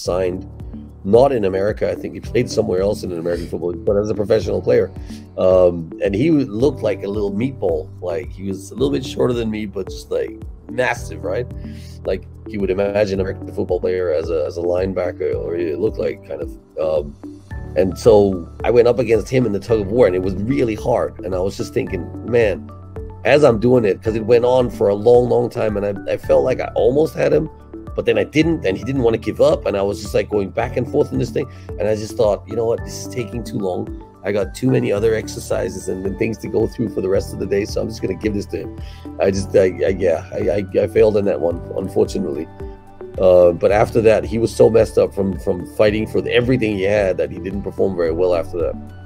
signed, not in America. I think he played somewhere else in an American football, but as a professional player. Um, and he looked like a little meatball. Like he was a little bit shorter than me, but just like massive, right? Like you would imagine American football player as a as a linebacker, or it looked like kind of. Um, and so I went up against him in the tug of war, and it was really hard. And I was just thinking, man, as I'm doing it, because it went on for a long, long time, and I, I felt like I almost had him, but then I didn't, and he didn't want to give up, and I was just like going back and forth in this thing, and I just thought, you know what, this is taking too long. I got too many other exercises and, things to go through for the rest of the day, so I'm just gonna give this to him. I just, I, I yeah, I, I, I failed in that one, unfortunately. Uh, but after that, he was so messed up from from fighting for everything he had that he didn't perform very well after that.